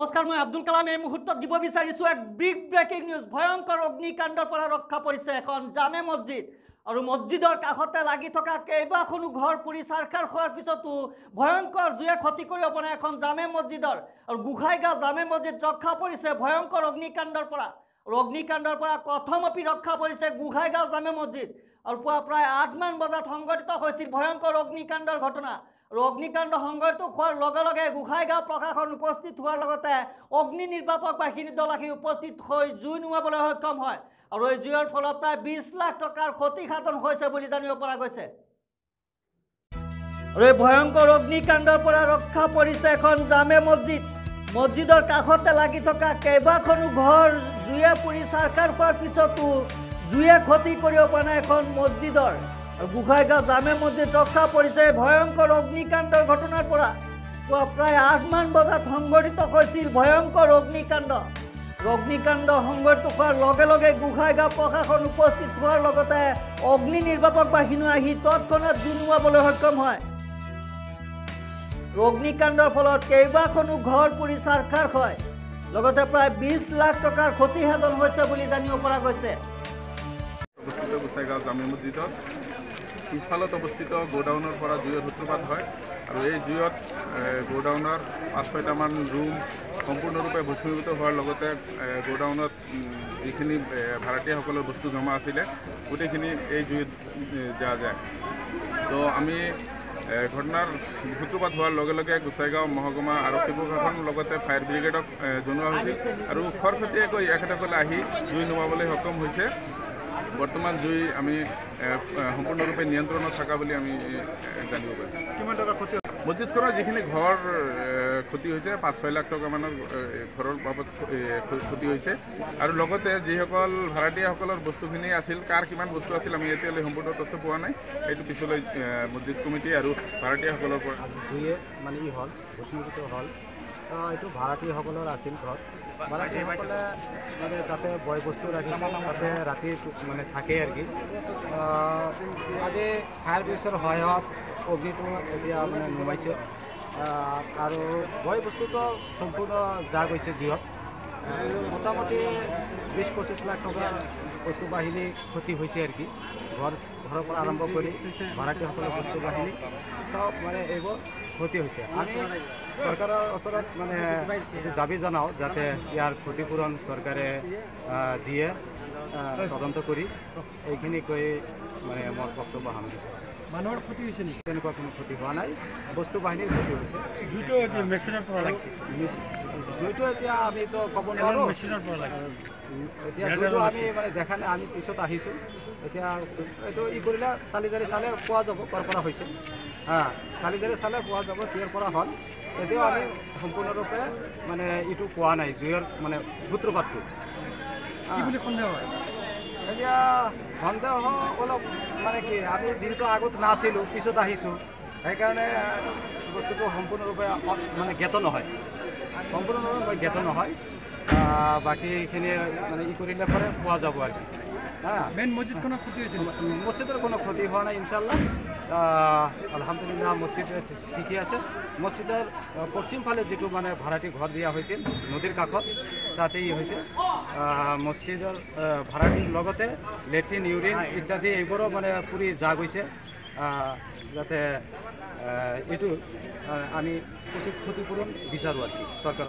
নমস্কাৰ মই আব্দুল কালাম এই মুহূৰ্তত দিব বিচাৰিছোঁ এক বিগ ব্ৰেকিং নিউজ ভয়ংকৰ অগ্নিকাণ্ডৰ পৰা ৰক্ষা পৰিছে এখন জামে মছজিদ। আৰু মছজিদৰ কাষতে লাগি থকা কেইবাখনো ঘৰ পুৰি চাৰখাৰ খোৱাৰ পিছতো ভয়ংকৰ জুয়ে ক্ষতি কৰিব পৰা এখন জামে মছজিদৰ। আৰু গোসাইগাঁও জামে মছজিদ ৰক্ষা পৰিছে ভয়ংকৰ অগ্নিকাণ্ডৰ পৰা। অগ্নিকাণ্ডৰ পৰা কথমপি ৰক্ষা পৰিছে গোসাইগাঁও জামে মছজিদ। আৰু পুৱা প্ৰায় আঠমান বজাত সংঘটিত হৈছিল ভয়ংকৰ অগ্নিকাণ্ডৰ ঘটনা। আৰু অগ্নিকাণ্ড সংঘটিত হোৱাৰ লগে লগে গোসাইগাঁও প্ৰশাসন উপস্থিত হোৱাৰ লগতে অগ্নি নিৰ্বাপক বাহিনী দল আহি উপস্থিত হৈ জুই নুমাবলৈ সক্ষম হয়। আৰু এই জুইৰ ফলত প্ৰায় বিছ লাখ টকাৰ ক্ষতিসাধন হৈছে বুলি জানিব পৰা গৈছে। আৰু এই ভয়ংকৰ অগ্নিকাণ্ডৰ পৰা ৰক্ষা পৰিছে এখন জামে মছজিদ। মছজিদৰ কাষতে লাগি থকা কেইবাখনো ঘৰ জুয়ে পুৰি চাৰখাৰ হোৱাৰ পিছতো জুয়ে ক্ষতি কৰিব পৰা নাই এখন মছজিদৰ। আৰু গোসাইগাঁও জামে মছজিদ ৰক্ষা পৰিছে ভয়ংকৰ অগ্নিকাণ্ডৰ ঘটনাৰ পৰা। পুৱা প্ৰায় আঠমান বজাত সংঘটিত হৈছিল ভয়ংকৰ অগ্নিকাণ্ড। অগ্নিকাণ্ড সংঘটিত হোৱাৰ লগে লগে গোসাইগাঁও প্ৰশাসন উপস্থিত হোৱাৰ লগতে অগ্নি নিৰ্বাপক বাহিনী আহি তৎক্ষণাত জুই নুমাবলৈ সক্ষম হয়। অগ্নিকাণ্ডৰ ফলত কেইবাখনো ঘৰ পুৰি চাৰখাৰ হয়। লগতে প্ৰায় বিছ লাখ টকাৰ ক্ষতিসাধন হৈছে বুলি জানিব পৰা গৈছে। পিছফালত অৱস্থিত গোডাউনৰ পৰা জুইৰ সূত্ৰপাত হয় আৰু এই জুইত গোডাউনৰ পাঁচ ছয়টামান ৰুম সম্পূৰ্ণৰূপে ভস্মীভূত হোৱাৰ লগতে গোডাউনত যিখিনি এ, ভাড়াতীয়াসকলৰ বস্তু জমা আছিলে গোটেইখিনি এই জুইত যোৱা যায়। তো আমি ঘটনাৰ সূত্ৰপাত হোৱাৰ লগে লগে গোসাইগাঁও মহকুমা ফায়াৰ ব্ৰিগেডক এ, জনোৱা হৈছিল আৰু খৰখেতীয়াকৈ এখেতসকলে আহি জুই নুমাবলৈ সক্ষম হৈছে। বৰ্তমান জুই আমি সম্পূৰ্ণৰূপে নিয়ন্ত্ৰণত থকা বুলি আমি কিমান টকা ক্ষতি মছজিদখনৰ যিখিনি ঘৰ ক্ষতি হৈছে পাঁচ ছয় লাখ টকামানৰ ঘৰৰ বাবদ ক্ষতি হৈছে। আৰু লগতে যিসকল ভাড়াতীয়াসকলৰ বস্তুখিনি আছিল কাৰ কিমান বস্তু আছিল আমি এতিয়ালৈ সম্পূৰ্ণ তথ্য পোৱা নাই। সেইটো পিছলৈ মছজিদ কমিটি আৰু ভাড়াতীয়াসকলৰ পৰা জুয়ে মানে ই হ'ল ভস্মীভূত হ'ল এইটো ভাড়াতীসকলৰ আছিল ঘৰ। ভাড়াতীসকলে মানে তাতে বয় বস্তু ৰাখিছিল তাতে ৰাতি মানে থাকে আৰু কি। আজি ফায়াৰ ব্ৰিগেডৰ সহায়ত অগ্নিটো এতিয়া মানে নুমাইছে। আৰু বয় বস্তুটো সম্পূৰ্ণ যা গৈছে যিহত মোটামুটি বিছ পঁচিছ লাখ টকাৰ বস্তু বাহিনী ক্ষতি হৈছে আৰু কি। ঘৰ ঘৰৰ পৰা আৰম্ভ কৰি ভাড়াতীয়সকলৰ বস্তু বাহিনী চব মানে এইবোৰ। ক্ষতি হৈছে। আমি চৰকাৰৰ ওচৰত মানে এইটো দাবী জনাওঁ যাতে ইয়াৰ ক্ষতিপূৰণ চৰকাৰে দিয়ে তদন্ত কৰি। এইখিনি কৈ মানে মোৰ বক্তব্য সামৰিছোঁ মানুহৰ ক্ষতি হৈছে নেকি? তেনেকুৱা কোনো ক্ষতি হোৱা নাই। বস্তু বাহিনীৰ ক্ষতি হৈছে। জুইটো এতিয়া আমিতো ক'ব নোৱাৰোঁ। এতিয়া জুইটো আমি মানে দেখা নাই আমি পিছত আহিছোঁ। এতিয়া এইটো ই কৰিলে চালি জাৰি চালে পোৱা যাব ক'ৰ পৰা হৈছে। হা চালি জাৰি চালে পোৱা যাব কিহৰ পৰা হ'ল এতিয়াও আমি সম্পূৰ্ণৰূপে মানে ইটো পোৱা নাই জুইৰ মানে সূত্ৰপাতটো। এতিয়া সন্দেহ অলপ মানে কি আমি যিহেতু আগত নাছিলোঁ পিছত আহিছোঁ সেইকাৰণে বস্তুটো সম্পূৰ্ণৰূপে মানে জ্ঞাত নহয়। সম্পূৰ্ণৰূপে জ্ঞাত নহয়। আহ, বাকীখিনি মানে ই কৰিলে পৰে পোৱা যাব আৰু। কি হা? মেইন মছজিদখনৰ ক্ষতি হৈছে নেকি মছজিদৰ কোনো ক্ষতি হোৱা নাই ইনশাল্লাহ আহ, আলহামদুলিল্লাহ মছজিদ ঠি- ঠিকেই আছে। মছজিদৰ আহ, পশ্চিম ফালে যিটো মানে ভাড়াটি ঘৰ দিয়া হৈছিল নদীৰ কাষত তাতেই হৈছে। আহ, মছজিদৰ আহ, ভাড়াটিৰ লগতে লেট্ৰিন ইউৰিন ইত্যাদি এইবোৰো মানে পুৰি যা গৈছে আহ, যাতে এইটো আমি উচিত ক্ষতিপূৰণ বিচাৰোঁ আৰু কি চৰকাৰ